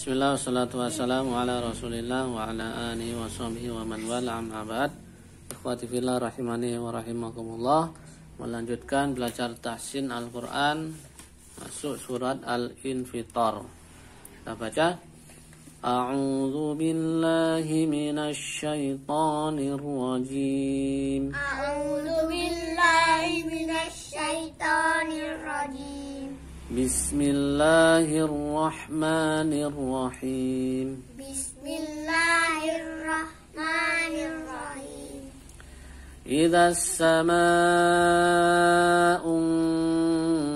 Bismillah wassalatu wassalamu ala rasulillah wa ala alihi wa sahbihi wa man wala amma ba'd. Ikhwati fillah rahimani wa rahimakumullah. Melanjutkan belajar tahsin Al-Quran Masuk surat Al-Infitar. Kita baca A'udhu billahi minasy syaitanir rajim. A'udzu billahi minasy syaithanir rajim بسم الله الرحمن الرحيم بسم الله الرحمن الرحيم إذا السماء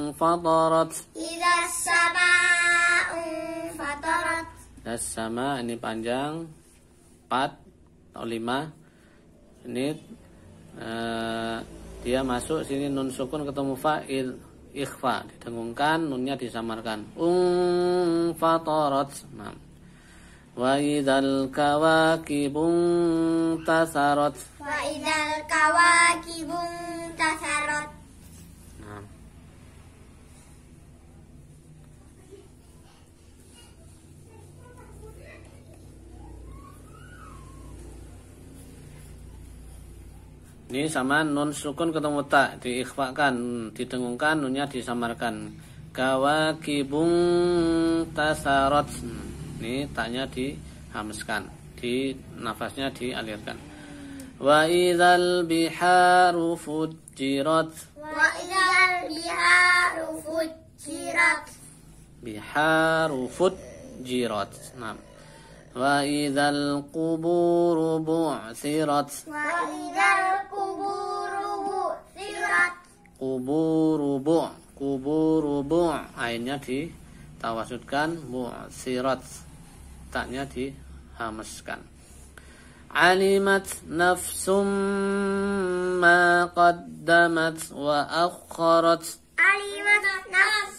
انفطرت إذا السماء انفطرت Dan sama ini panjang 4 atau 5 ini eh, dia masuk sini nun sukun ketemu fa'il ikhfa didengungkan nunnya disamarkan. Ung fatarat nah. wa idzal kawakibun tasarat wa idzal kawakibun tasarat Ini sama nun sukun ketemu tak diikhfakan, didengungkan, nunnya disamarkan. Kawakibung tasarot. Ini taknya dihamskan, di nafasnya dialirkan. Wa idal biharu fujirat. Wa idal biharu fujirat. Biharu fujirat. Nah. Wa idzal quburu bu'thirat. وإذا القبور بعثرت kuburu bu kuburu bu ainnya ditawasudkan mu'sirat taknya dihamaskan alimat nafsum ma qaddamat wa akharat علمت نفس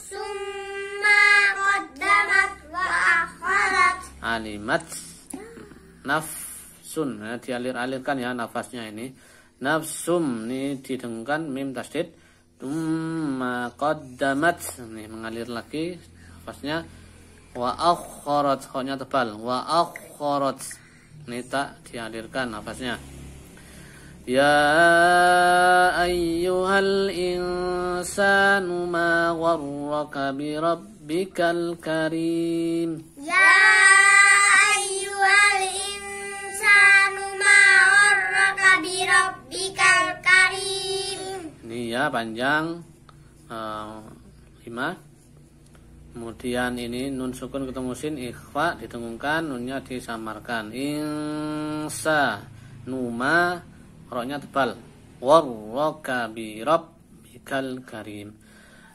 alimat nafsun. Ya, dialir-alirkan ya nafasnya ini. Nafsum ini didengungkan mim tasdid. Tumma qaddamat. Ini mengalir lagi nafasnya. Wa akharat khanya tebal. Wa akharat. Ini tak dialirkan nafasnya. Ya ayyuhal insanu ma gharraka bi rabbikal karim. Ya ayyuhal insanu ma'arraka bi rabbikal karim. Ini ya panjang uh, lima. Kemudian ini nun sukun ketemu sin ikhfa ditengungkan nunnya disamarkan. Insa numa roknya tebal. Warraka bi rabbikal karim.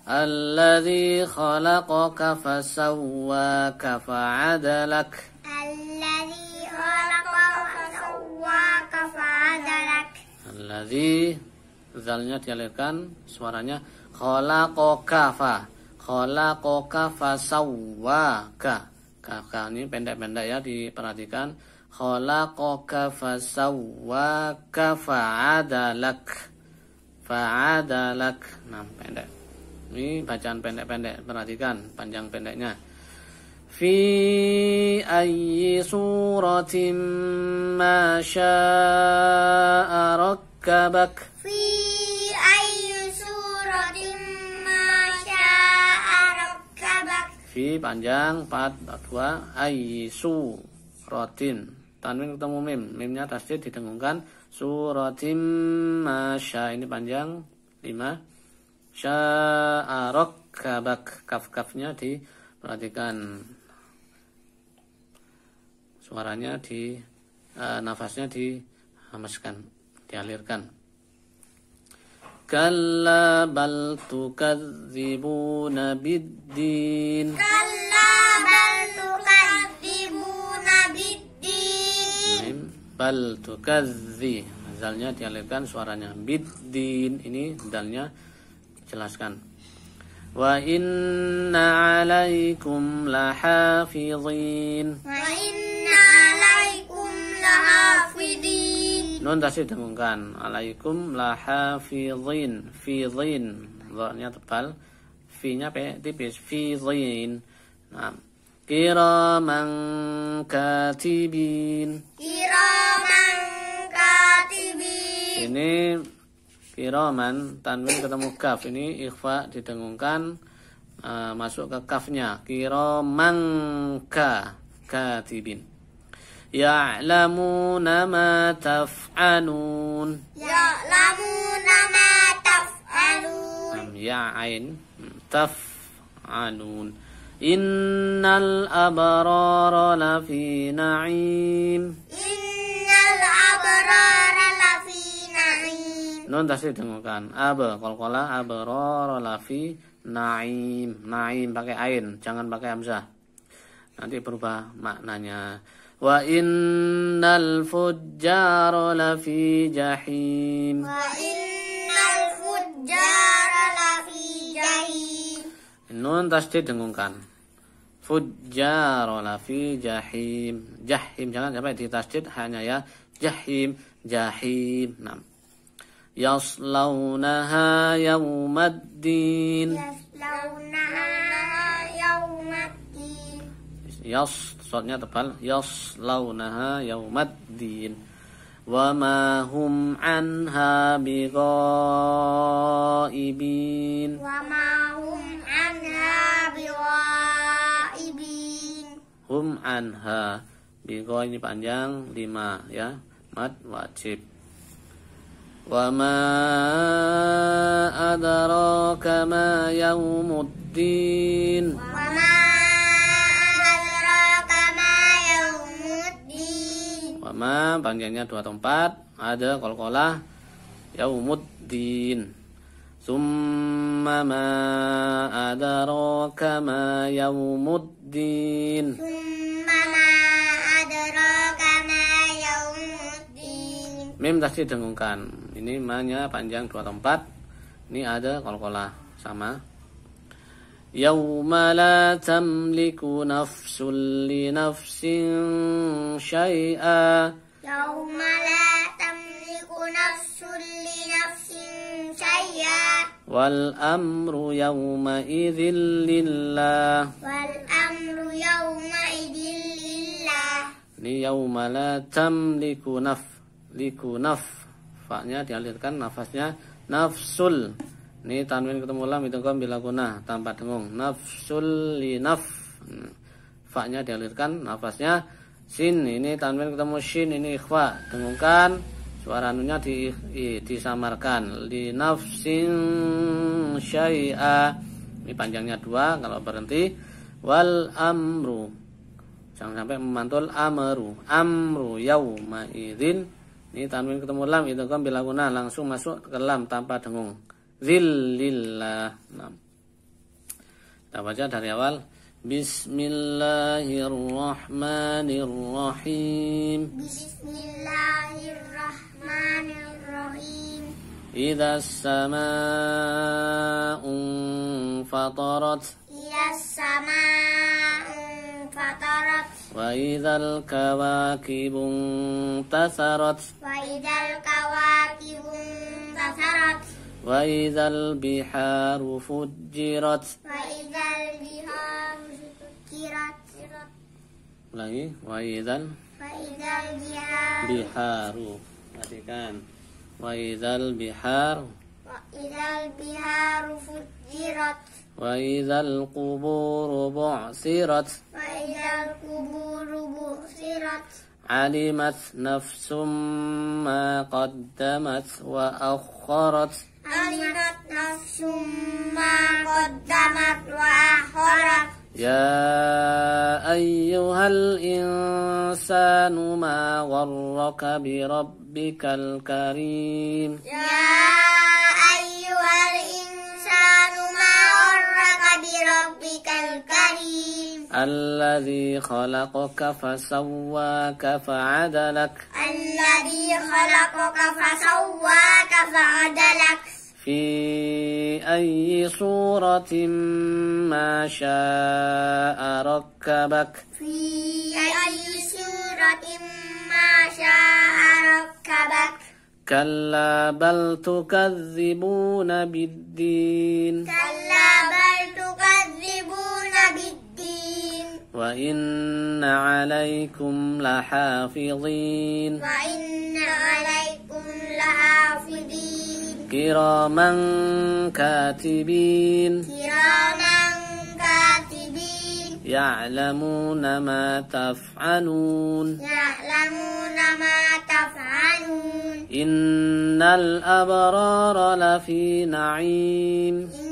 Alladzi khalaqaka fasawwaka fa'adalak. الذي خلقك فسواك فعدلك Alladzi zalnya dialirkan suaranya khalaqaka fa khalaqaka fa sawwaka ka ini pendek-pendek ya diperhatikan khalaqaka fa sawwaka fa'adalak fa'adalak nah pendek ini bacaan pendek-pendek perhatikan panjang pendeknya. Fi ayyi suratin ma syaa rakkabak. Fi ayyi suratin ma syaa rakkabak. Fi panjang 4 2 ayyi suratin. Tanwin ketemu mim. Mimnya tasdid didengungkan. Suratim masya ini panjang 5 sya'arok kabak kaf-kafnya diperhatikan. Suaranya di uh, nafasnya dihamaskan dialirkan. Kalla bal tukadzibuna biddin. Kalla bal tukadzibuna biddin. Bal tukadzi. Zalnya dialirkan suaranya. Biddin ini dalnya jelaskan. Wa inna alaikum lahafidhin. Wa inna alaikum lahafidhin. Nun tasih dengungkan. Alaikum lahafidhin. Fidhin. Dha-nya tebal. Fi-nya tipis. Fidhin. Nah. Kiraman katibin. Kiraman katibin. Ini kiraman tanwin ketemu kaf. Ini ikhfa didengungkan uh, masuk ke kafnya. Kiraman ka katibin. Ya'lamuna ma taf'alun. Ya'lamuna ma taf'alun. Ya ain. Taf'alun. Innal abrara lafi na'im. Innal abrara nun tasdid dengarkan aba qalqala abrara lafi na'im. Na'im pakai ain jangan pakai hamzah. Nanti berubah maknanya. Wa innal fujjara lafi jahim. Wa innal fujjara lafi jahim. Nun tasdid dengungkan. Fujjara lafi jahim. Jahim jangan sampai ditasdid hanya ya. Jahim jahim. Nah yaumaddin yaslaunaha yaumaddin yas sodnya tebal. yaslaunaha yaumaddin wa ma hum anha bighaibin wa ma hum anha biwaibin hum anha bigha ini panjang. lima ya. mad wajib ma adraka ma yaumuddin wa ma adraka ma yaumuddin wa ma panjangnya dua tempat. Ada kolkolah yaumuddin summa ma adraka ma yaumuddin summa ma adraka ma yaumuddin Mim tadi dengungkan. Ini ma-nya panjang dua tempat. Ini ada kolkolah sama. Yauma la tamliku nafsun li nafsin syai'a yauma la tamliku nafsun li nafsin syai'a wal amru yauma idzin lillah. wal amru yauma idin lillah Ini yauma la tamliku naf liku naf. Fa-nya dialirkan nafasnya nafsul. Ini tanwin ketemu lam itu kan bila guna tanpa dengung. Nafsul li naf. Hmm. Fa-nya dialirkan nafasnya sin. Ini tanwin ketemu shin ini ikhfa. Dengungkan suara nunya di, i- disamarkan. Li nafsin syai'a. Ini panjangnya dua kalau berhenti. Wal amru Jangan sampai memantul amru. Amru yauma idzin. Ini tanwin ketemu lam itu kan bila guna langsung masuk ke lam tanpa dengung. Zillillah. Nah. Kita baca dari awal. Bismillahirrahmanirrahim. Bismillahirrahmanirrahim Idza as-samaa'u fatarat sama'un fatarat wa idzal kawakibu tasarat Wa idal kawakibun tasarat wa idzal biharu fujjirat Wa idal biharu sukirat Ulangi wa idzal Wa idal biharu biharu perhatikan. wa idzal bihar Wa idal biharu fujirat wa idzal quburu bu'sirat Wa idal kuburu busirat alimat nafsum ma qaddamat wa akharat Alimat nafsum ma qaddamat wa akharat ya ayyuhal insanu ma gharraka bi rabbikal karim الذي خلقك فسواك فعدلك. الذي خلقك فسواك فعدلك. في أي صورة ما شاء ركبك. في أي سورة ما شاء ركبك. كلا بل تكذبون بالدين. كلا بل تكذبون بالدين وإن عليكم لحافظين وإن عليكم لحافظين كراما كاتبين كراما كاتبين يعلمون ما تفعلون يعلمون ما تفعلون إن الأبرار لفي نعيم إن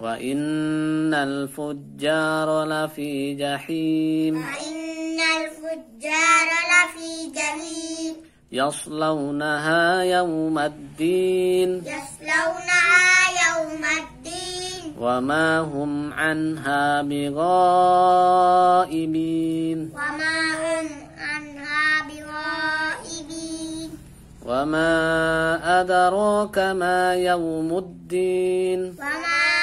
وإن الفجار لفي جحيم وإن الفجار لفي جحيم يصلونها يوم الدين يصلونها يوم الدين وما هم عنها بغائبين وما هم عنها بغائبين وما أدراك ما يوم الدين وما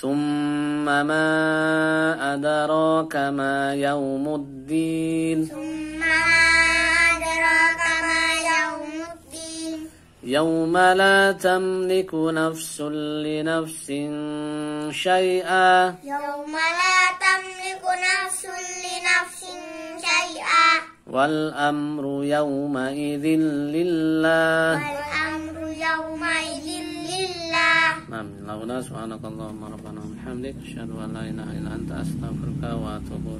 ثم ما أدراك ما يوم الدين ثم ما أدراك ما يوم الدين يوم لا تملك نفس لنفس شيئا يوم لا تملك نفس لنفس شيئا والأمر يومئذ لله والأمر يومئذ لله Naam, launa subhanakallahumma rabbana wa bihamdika asyhadu la ilaha illa anta wa atubu.